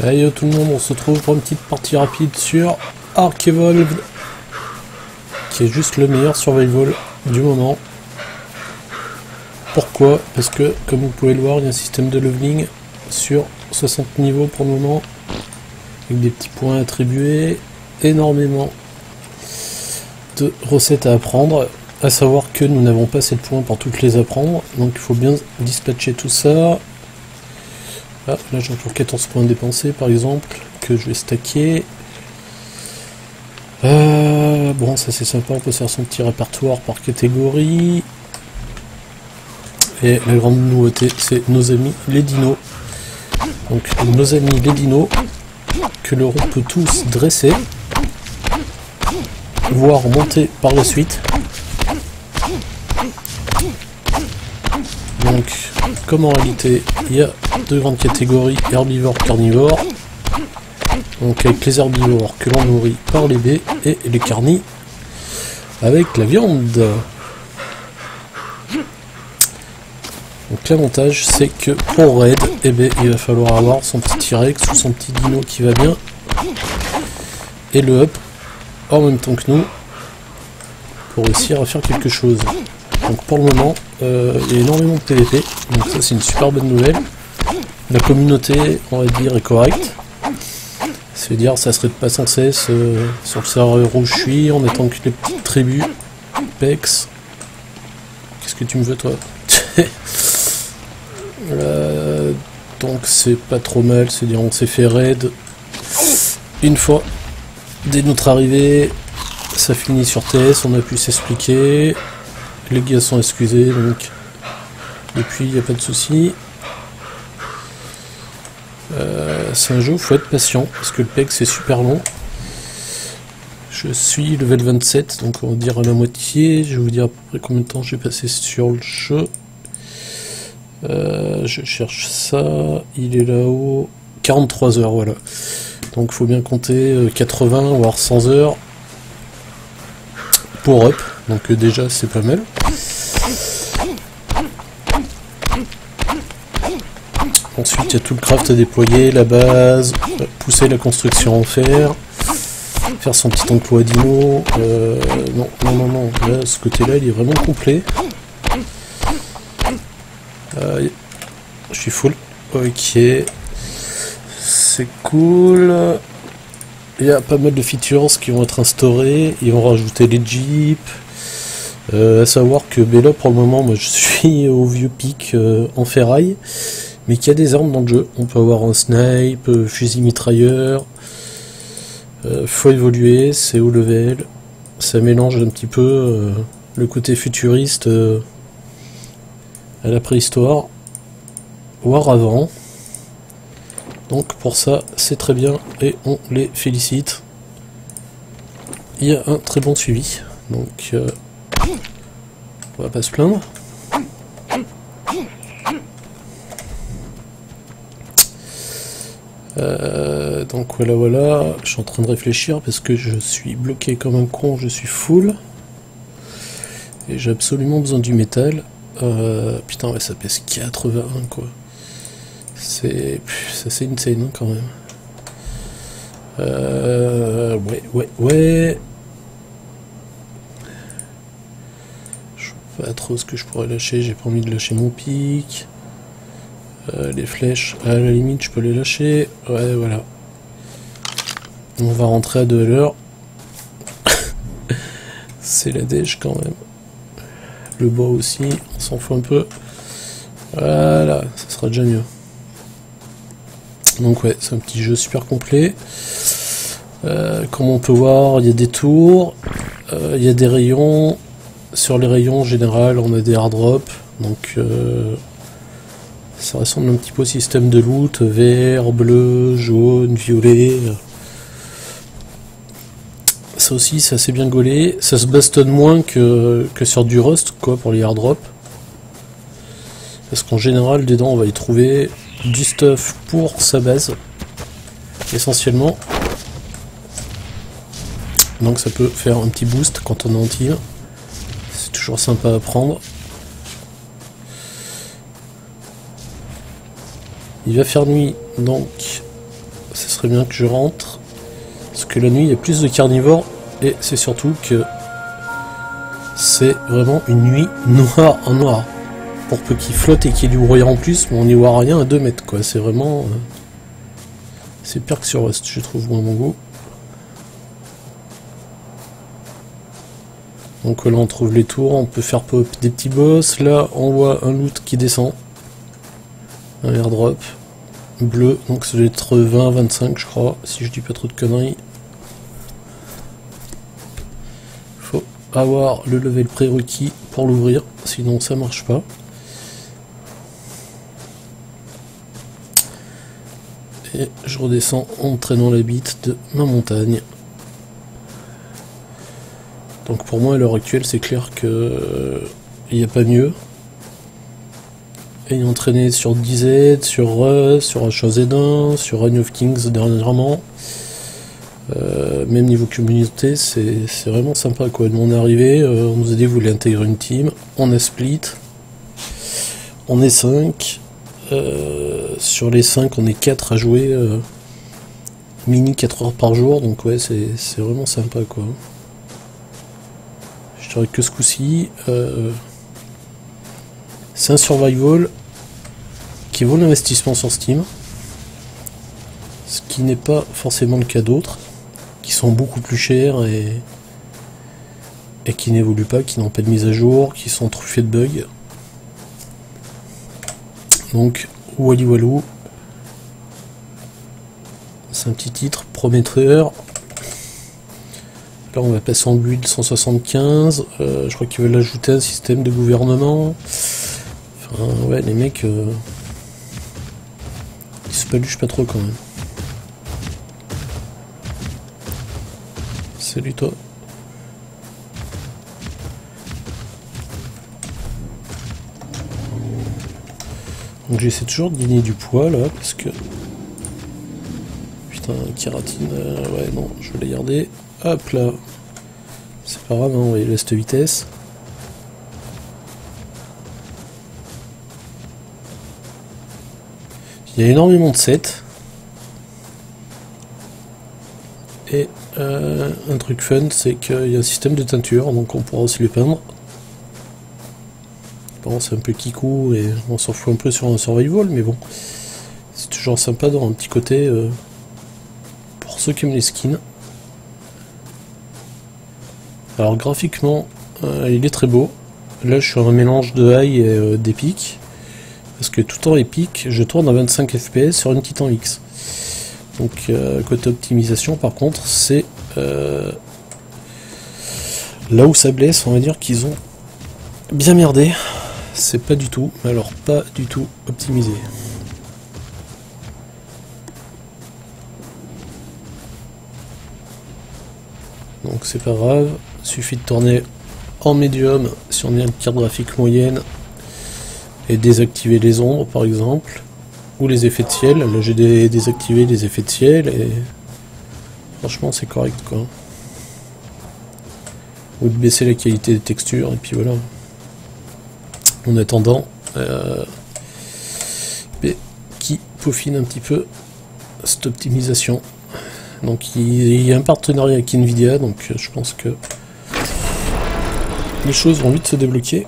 Allez tout le monde, on se retrouve pour une petite partie rapide sur Ark Evolved, qui est juste le meilleur survival du moment. Pourquoi? Parce que, comme vous pouvez le voir, il y a un système de leveling sur 60 niveaux pour le moment, avec des petits points attribués, énormément de recettes à apprendre, à savoir que nous n'avons pas assez de points pour toutes les apprendre, donc il faut bien dispatcher tout ça, ah, là j'ai encore 14 points dépensés par exemple, que je vais stacker. Euh, bon, ça c'est sympa, on peut faire son petit répertoire par catégorie. Et la grande nouveauté, c'est nos amis les dinos. Donc nos amis les dinos, que l'on peut tous dresser, voire monter par la suite. Donc, comme en réalité, il y a deux grandes catégories, herbivores, carnivores. Donc avec les herbivores que l'on nourrit par les baies et les carnis avec la viande. Donc l'avantage c'est que pour raid, eh ben, il va falloir avoir son petit T-Rex ou son petit dino qui va bien et le up en même temps que nous pour réussir à faire quelque chose. Donc pour le moment, il y a énormément de PVP, donc ça c'est une super bonne nouvelle. La communauté, on va dire, est correcte. C'est-à-dire, ça serait pas sans cesse sur le serveur où je suis, en étant que les petites tribus. Pex. Qu'est-ce que tu me veux, toi? Euh, Donc, c'est pas trop mal, c'est-à-dire, on s'est fait raid une fois. Dès notre arrivée, ça finit sur TS, on a pu s'expliquer. Les gars sont excusés, donc depuis, il n'y a pas de souci. Euh, c'est un jeu où il faut être patient, parce que le PEG c'est super long. Je suis level 27, donc on va dire à la moitié. Je vais vous dire à peu près combien de temps j'ai passé sur le jeu. Euh, je cherche ça, il est là-haut. 43 heures, voilà. Donc faut bien compter 80 euh, voire 100 heures pour up. Donc déjà c'est pas mal. Ensuite, il y a tout le craft à déployer, la base, pousser la construction en fer, faire son petit emploi dino. Euh, non, non, non, non, là, ce côté-là, il est vraiment complet. Euh, je suis full. Ok. C'est cool. Il y a pas mal de features qui vont être instaurées. Ils vont rajouter les jeeps. Euh, à savoir que Bella, pour le moment, moi je suis au vieux pic en ferraille mais qu'il y a des armes dans le jeu. On peut avoir un snipe, euh, fusil mitrailleur. Euh, faut évoluer, c'est haut level. Ça mélange un petit peu euh, le côté futuriste à la préhistoire, voire avant. Donc pour ça, c'est très bien et on les félicite. Il y a un très bon suivi, donc on va pas se plaindre. Euh, donc voilà voilà, je suis en train de réfléchir parce que je suis bloqué comme un con, je suis full. Et j'ai absolument besoin du métal. Euh, putain ça pèse 81 quoi. C'est assez insane hein, quand même. Euh, ouais ouais ouais. Je sais pas trop ce que je pourrais lâcher, j'ai pas envie de lâcher mon pic. Euh, les flèches, à la limite, je peux les lâcher. Ouais, voilà. On va rentrer à 2 l'heure. C'est la déj quand même. Le bois aussi, on s'en fout un peu. Voilà, ça sera déjà mieux. Donc ouais, c'est un petit jeu super complet. Euh, comme on peut voir, il y a des tours, euh, il y a des rayons. Sur les rayons en général, on a des airdrops. Donc ça ressemble un petit peu au système de loot, vert, bleu, jaune, violet. Ça aussi, c'est assez bien gaulé. Ça se bastonne moins que, sur du Rust, quoi, pour les airdrops. Parce qu'en général, dedans, on va y trouver du stuff pour sa base, essentiellement. Donc ça peut faire un petit boost quand on en tir. Sympa à prendre. Il va faire nuit, donc serait bien que je rentre. Parce que la nuit, il y a plus de carnivores. Et c'est surtout que c'est vraiment une nuit noire en noir. Pour peu qu'il flotte et qu'il y ait du brouillard en plus, mais on n'y voit rien à 2 mètres quoi. C'est vraiment... Euh, c'est pire que sur Rust, je trouve, moi, mon goût. Donc là, on trouve les tours, on peut faire pop des petits boss. Là, on voit un loot qui descend. Un airdrop bleu, donc ça doit être 20-25, je crois, si je dis pas trop de conneries. Faut avoir le level prérequis pour l'ouvrir, sinon ça marche pas. Et je redescends en traînant la bite de ma montagne. Donc pour moi à l'heure actuelle c'est clair que euh, il n'y a pas mieux. Ayant entraîné sur DZ, sur Rust, sur HZ1, sur Reign of Kings dernièrement. Euh, même niveau communauté, c'est vraiment sympa quoi. Nous on est arrivé, euh, on nous a dit vous voulez intégrer une team, on a split, on est 5, sur les 5 on est 4 à jouer mini 4 heures par jour, donc ouais c'est vraiment sympa quoi. Je dirais que ce coup-ci, euh, c'est un survival qui vaut l'investissement sur Steam. Ce qui n'est pas forcément le cas d'autres, qui sont beaucoup plus chers et, et qui n'évoluent pas, qui n'ont pas de mise à jour, qui sont truffés de bugs. Donc, Wally Walou, c'est un petit titre prometteur Là, on va passer en build 175. Euh, je crois qu'ils veulent ajouter un système de gouvernement. Enfin, ouais, les mecs. Euh, ils se paluchent pas trop quand même. Salut toi. Donc j'essaie toujours de gagner du poids là parce que. Putain, kératine, euh, ouais non, je vais la garder. Hop là. C'est pas grave, hein, on va vitesse. Il y a énormément de sets. Et euh, un truc fun, c'est qu'il y a un système de teinture, donc on pourra aussi les peindre. Bon, c'est un peu kikou et on s'en fout un peu sur un survival, mais bon, c'est toujours sympa dans un petit côté euh, pour ceux qui aiment les skins. Alors graphiquement, euh, il est très beau. Là, je suis un mélange de high et euh, d'épique. Parce que tout en épique, je tourne à 25 fps sur une Titan X. Donc euh, côté optimisation, par contre, c'est là où ça blesse, on va dire qu'ils ont bien merdé. C'est pas du tout, alors pas du tout optimisé. Donc c'est pas grave, suffit de tourner en médium si on est une carte graphique moyenne et désactiver les ombres par exemple ou les effets de ciel. Là j'ai désactivé les effets de ciel et franchement c'est correct quoi. Ou de baisser la qualité des textures et puis voilà. En attendant, euh, qui peaufine un petit peu cette optimisation. Donc il y a un partenariat avec Nvidia, donc je pense que les choses vont vite se débloquer.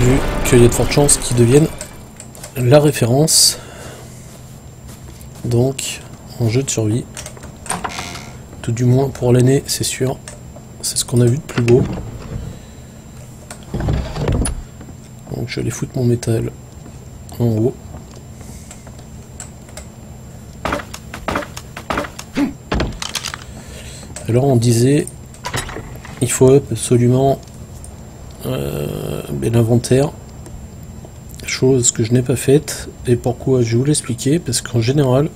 Vu qu'il y a de fortes chances qu'ils deviennent la référence. Donc, en jeu de survie. Tout du moins pour l'année, c'est sûr. C'est ce qu'on a vu de plus beau. Donc je vais aller foutre mon métal en haut. Alors on disait, il faut absolument euh, ben, l'inventaire, chose que je n'ai pas faite. Et pourquoi Je vais vous l'expliquer, parce qu'en général,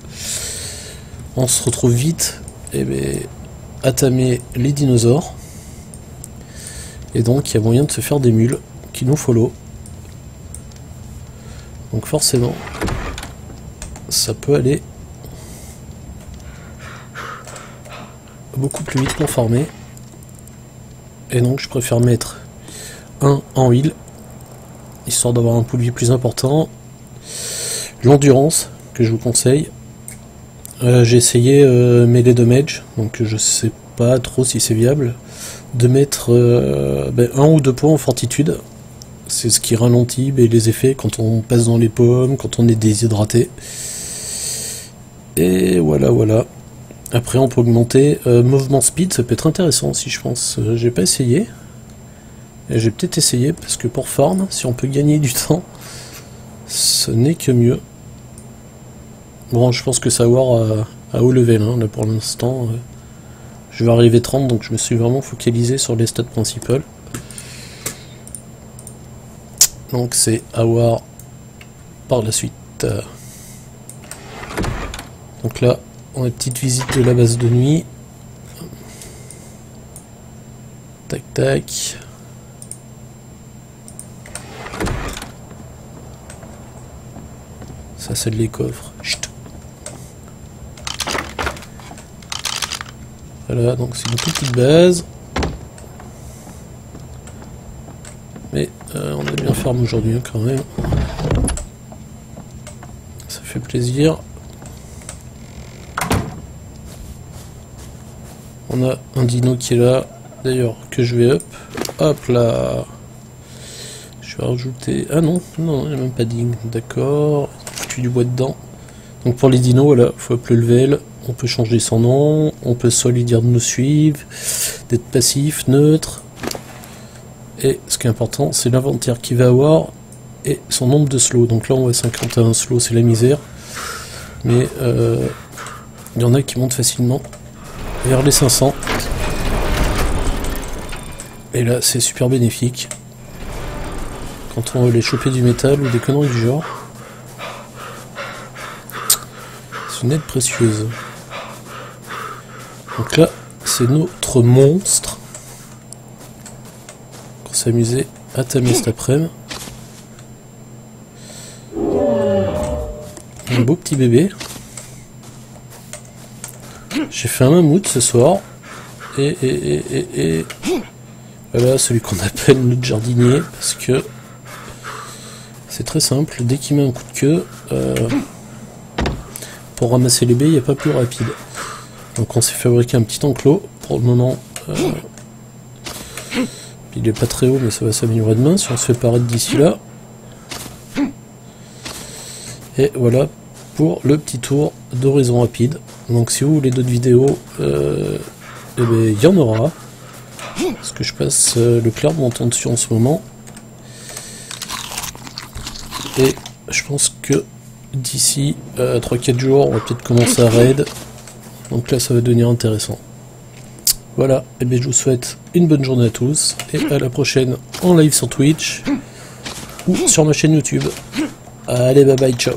on se retrouve vite et eh ben, à tamer les dinosaures. Et donc il y a moyen de se faire des mules qui nous follow. Donc forcément, ça peut aller beaucoup plus vite pour former. Et donc je préfère mettre un en huile, histoire d'avoir un vie plus important. l'endurance que je vous conseille. Euh, j'ai essayé euh, Melee Damage, donc je sais pas trop si c'est viable, de mettre ben, un ou deux points en fortitude. C'est ce qui ralentit ben, les effets quand on passe dans les pommes, quand on est déshydraté. Et voilà, voilà. Après, on peut augmenter euh, mouvement speed, ça peut être intéressant si je pense. Euh, j'ai pas essayé. J'ai peut-être essayé parce que pour farm, si on peut gagner du temps, ce n'est que mieux. Bon, je pense que ça va avoir à, haut level hein, là pour l'instant. Euh, je vais arriver 30 donc je me suis vraiment focalisé sur les stats principales. Donc c'est avoir par la suite. Donc là, on a une petite visite de la base de nuit. Tac tac. Ça c'est les coffres. Chut. Voilà, donc c'est une petite base. Mais euh, on a bien fermé aujourd'hui hein, quand même. Ça fait plaisir. On a un dino qui est là, d'ailleurs, que je vais up. Hop là Je vais rajouter... Ah non, non, il n'y a même pas ding. D'accord, suis du bois dedans. Donc pour les dinos, voilà, faut up le level. On peut changer son nom, on peut soit lui dire de nous suivre, d'être passif, neutre. Et ce qui est important, c'est l'inventaire qu'il va avoir et son nombre de slow. Donc là, on voit 51 slow, c'est la misère. Mais euh, il y en a qui montent facilement vers les 500. Et là, c'est super bénéfique. Quand on veut les choper du métal ou des conneries du genre. C'est une aide précieuse. Donc là, c'est notre monstre. Qu'on s'amusait à tamer cet après-midi. Un beau petit bébé. J'ai fait un mammouth ce soir. Et, et, et, et, voilà, celui qu'on appelle notre jardinier, parce que c'est très simple, dès qu'il met un coup de queue, euh, pour ramasser les baies, il n'y a pas plus rapide. Donc on s'est fabriqué un petit enclos, pour le moment, euh, il est pas très haut, mais ça va s'améliorer demain, si on se fait paraître d'ici là. Et voilà pour le petit tour d'horizon rapide. Donc si vous voulez d'autres vidéos, euh, eh ben, il y en aura. Parce que je passe euh, le clair montant dessus en ce moment. Et je pense que d'ici 3-4 euh, jours, on va peut-être commencer à raid. Donc là, ça va devenir intéressant. Voilà, et bien je vous souhaite une bonne journée à tous. Et à la prochaine en live sur Twitch ou sur ma chaîne YouTube. Allez, bye bye, ciao